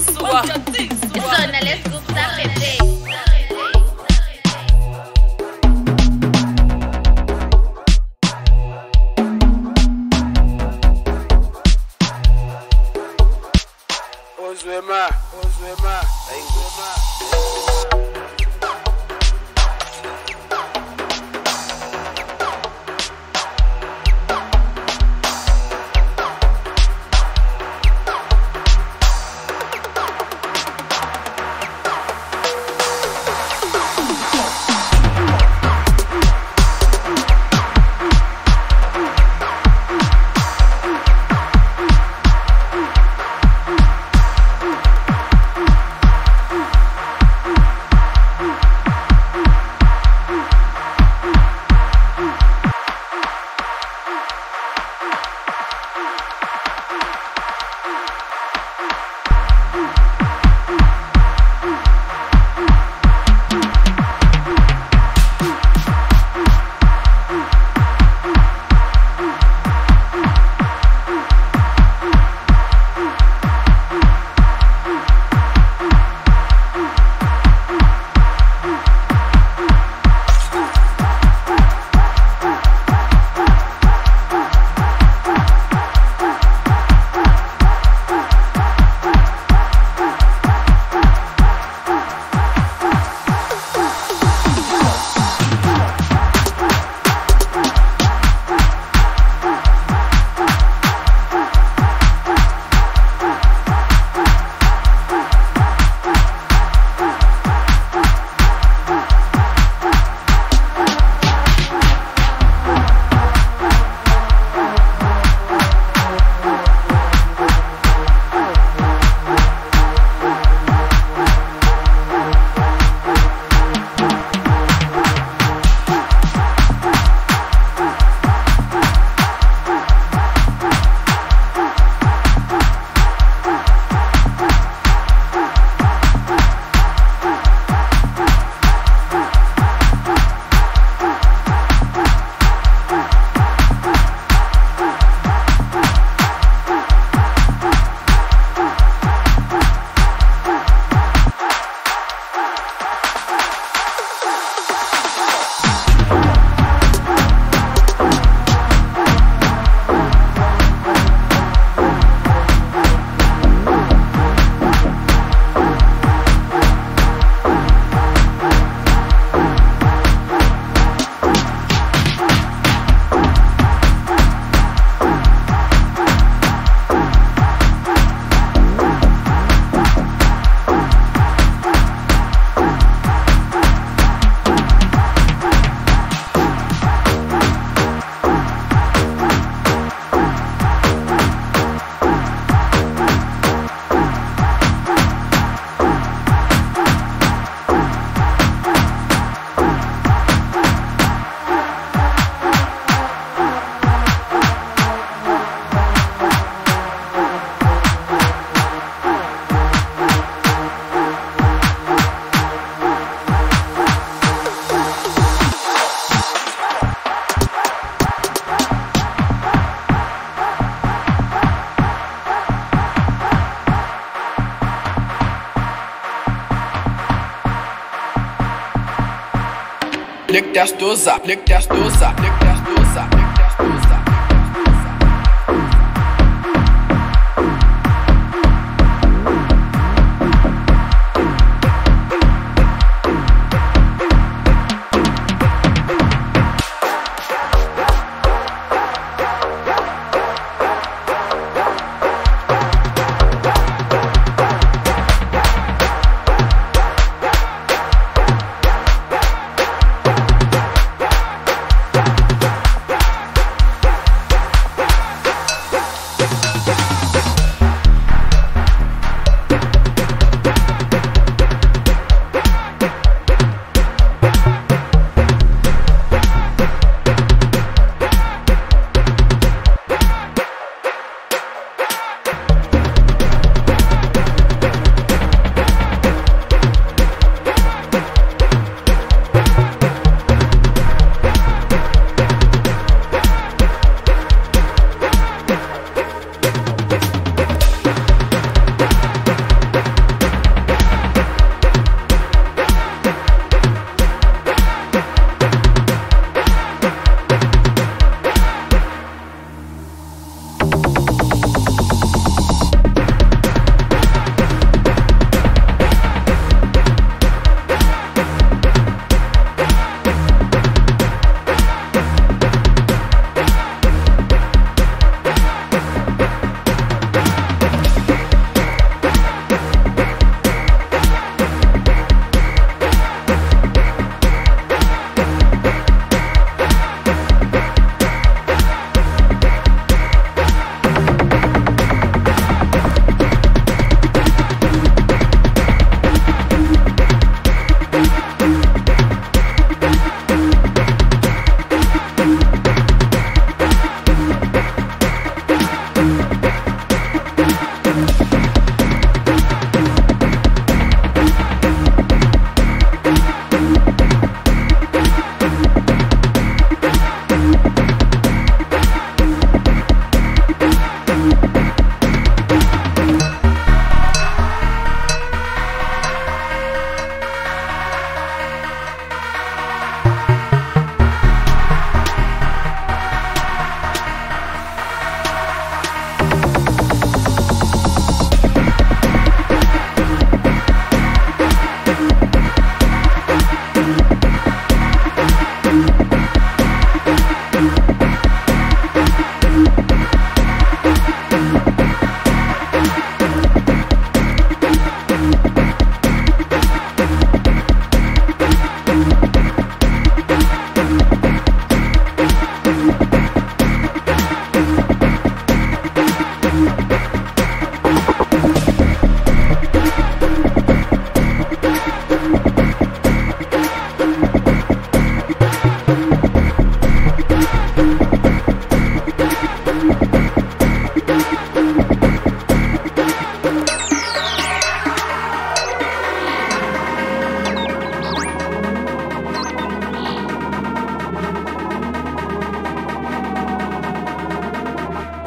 sua. Zona, let's go, Zapete. Ozwema, Ozwema, Ozwema. das tuas, flick das tuas, flick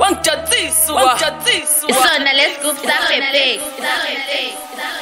Wancha this one. Wancha this one. It's on the let's go. Stop it. Stop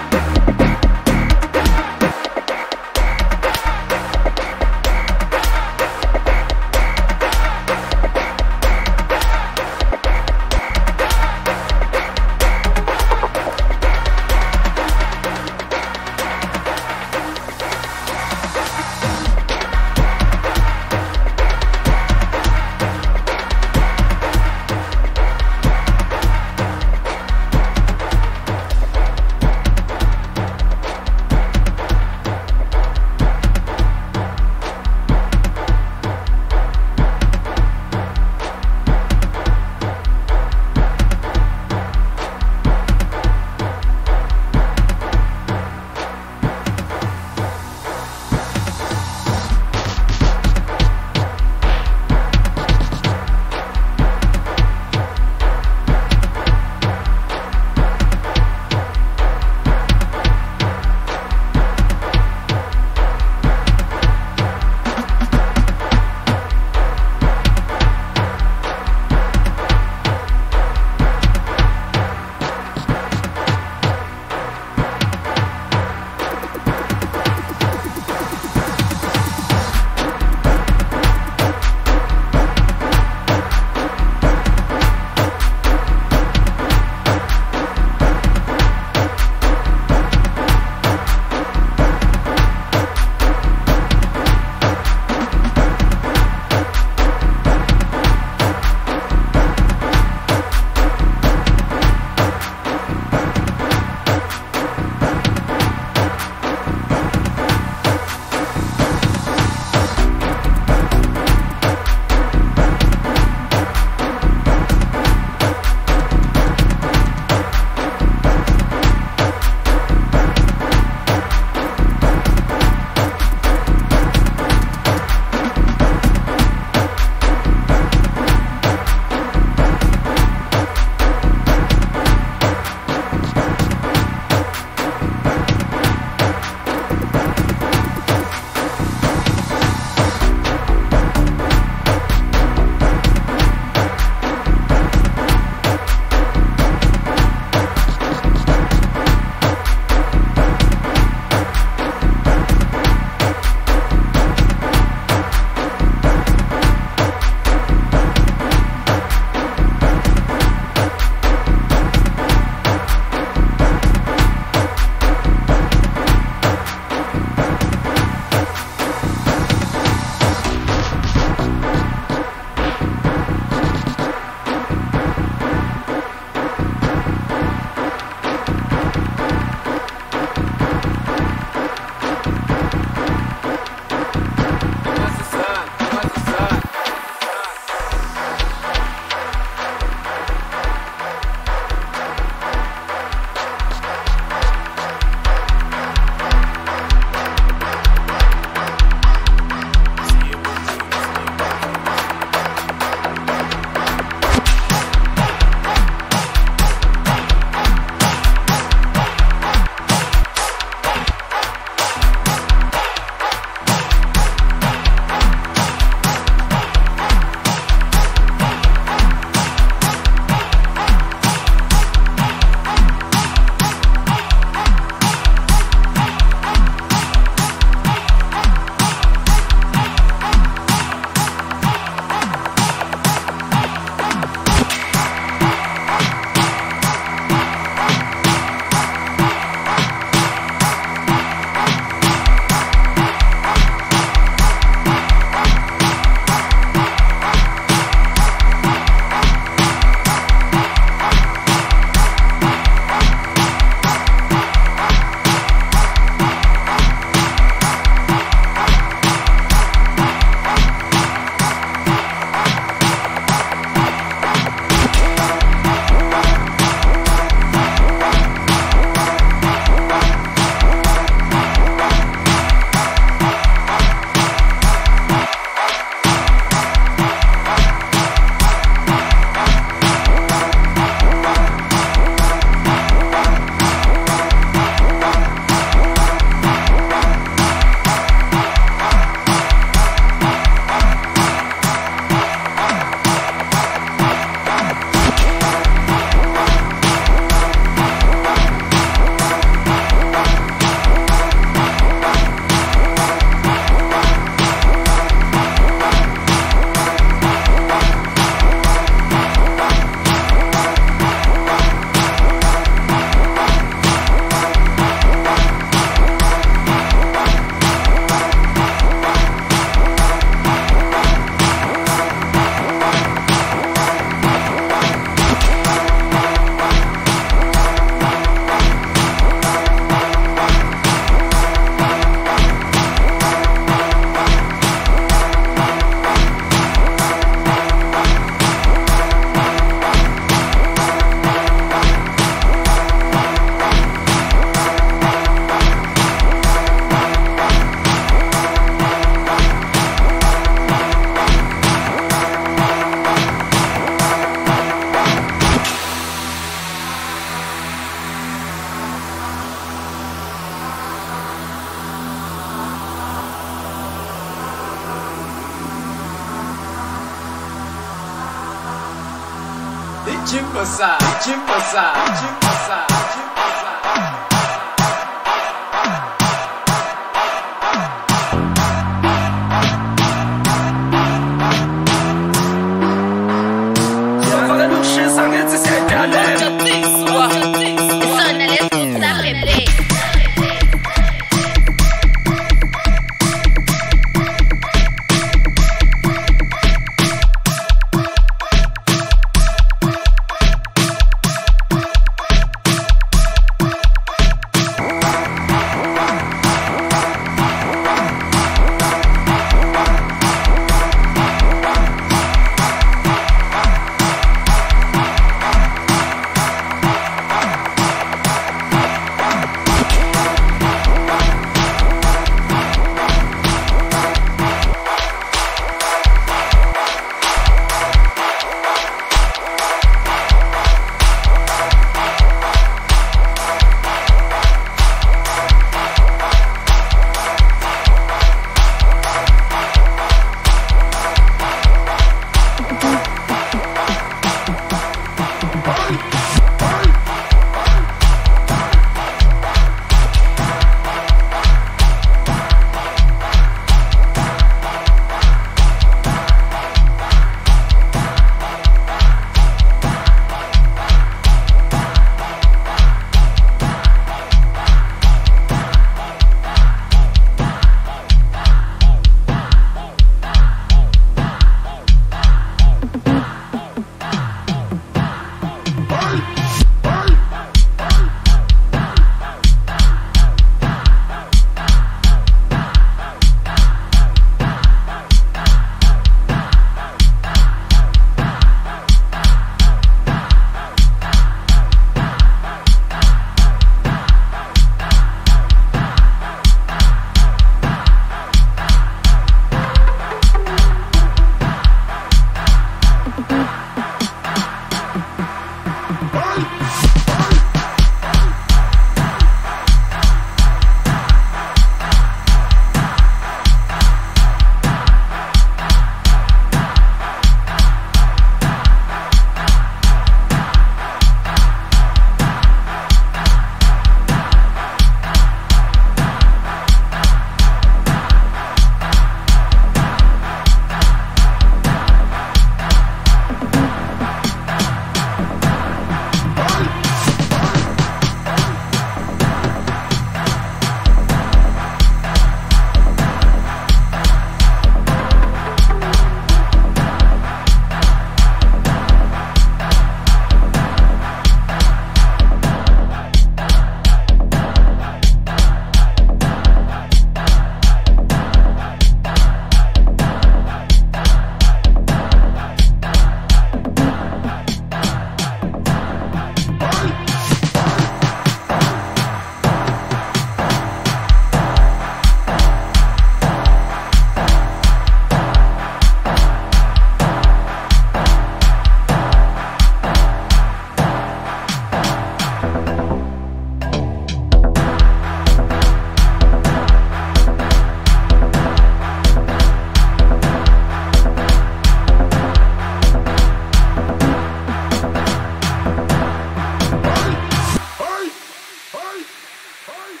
Fight!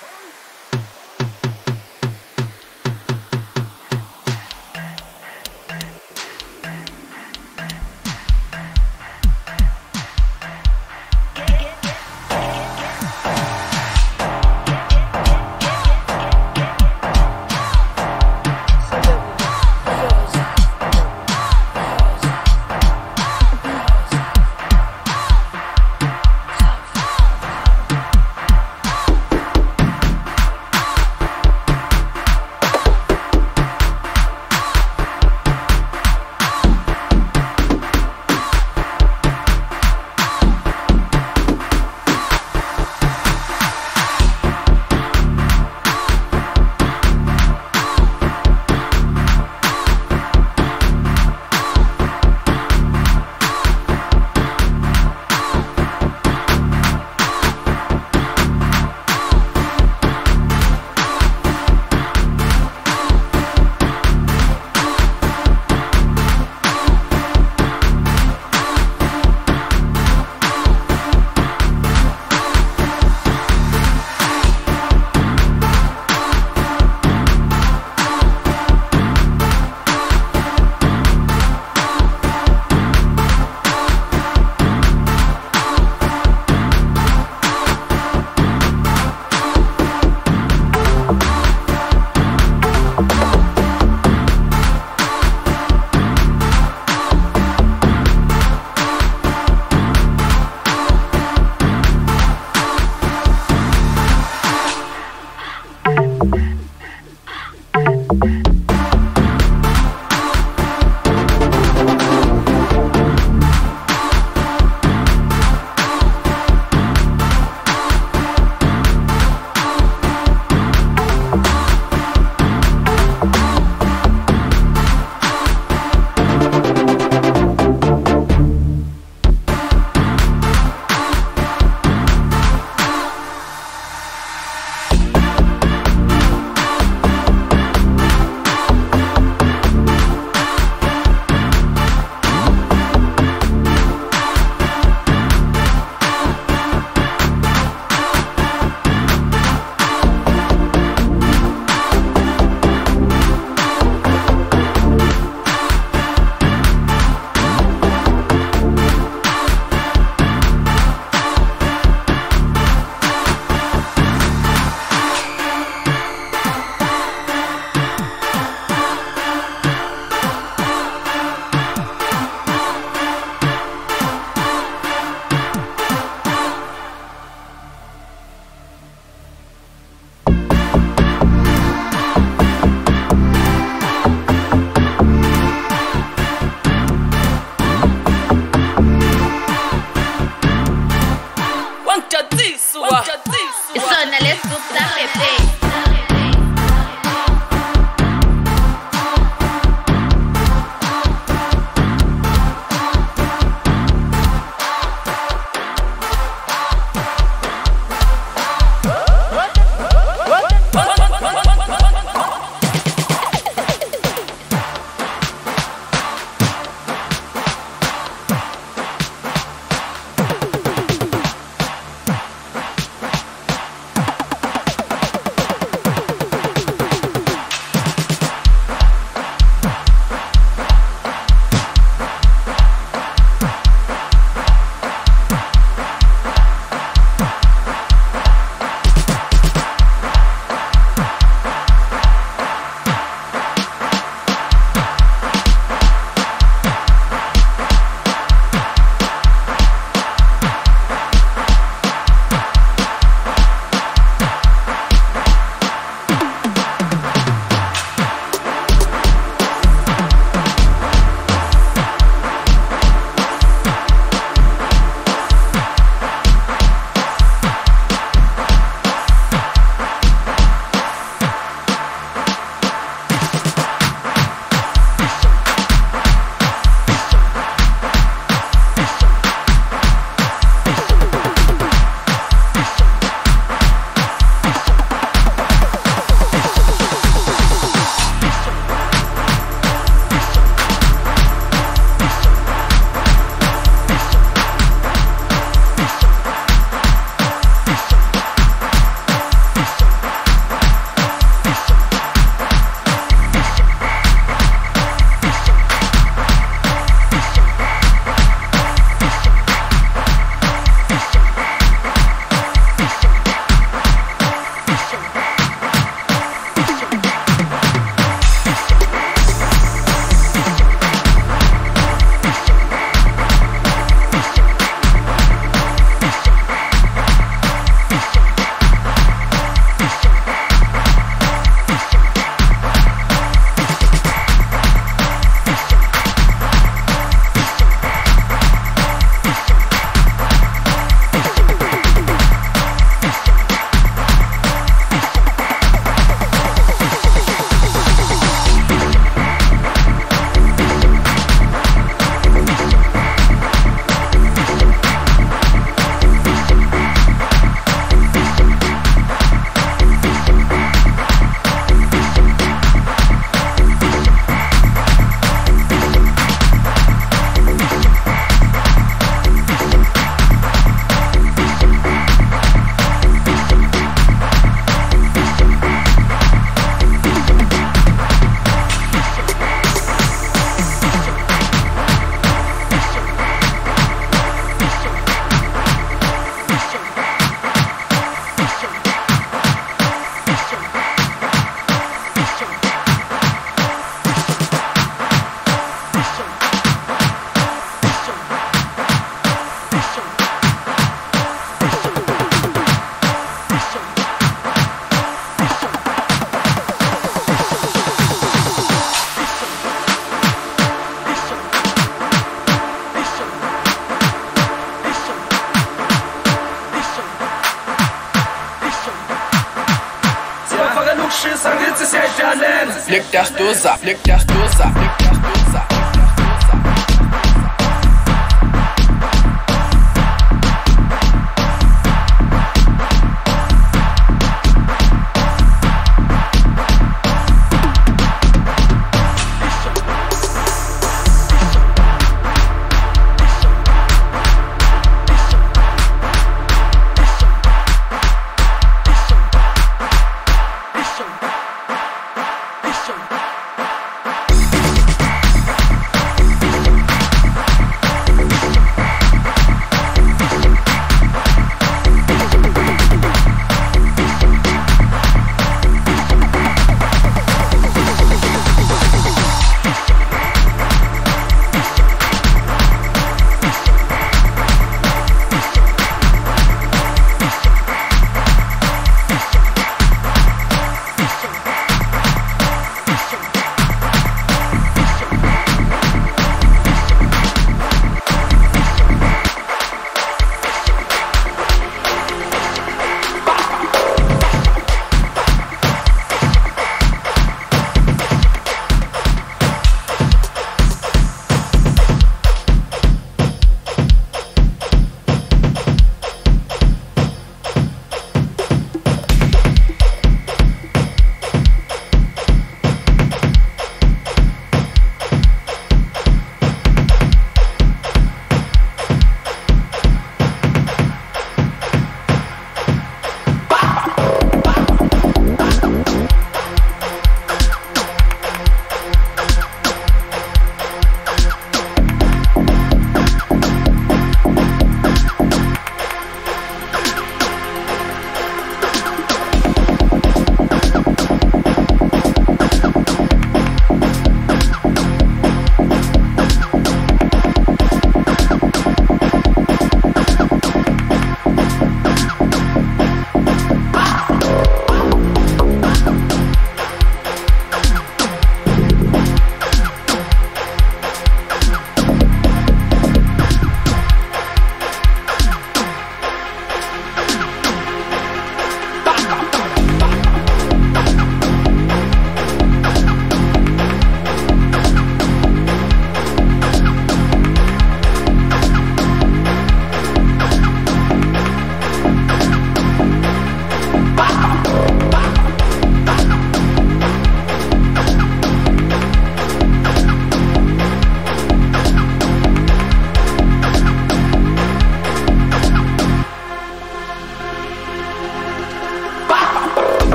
Fight! Wangijadiswa isona lesigubu sarepay siyavakala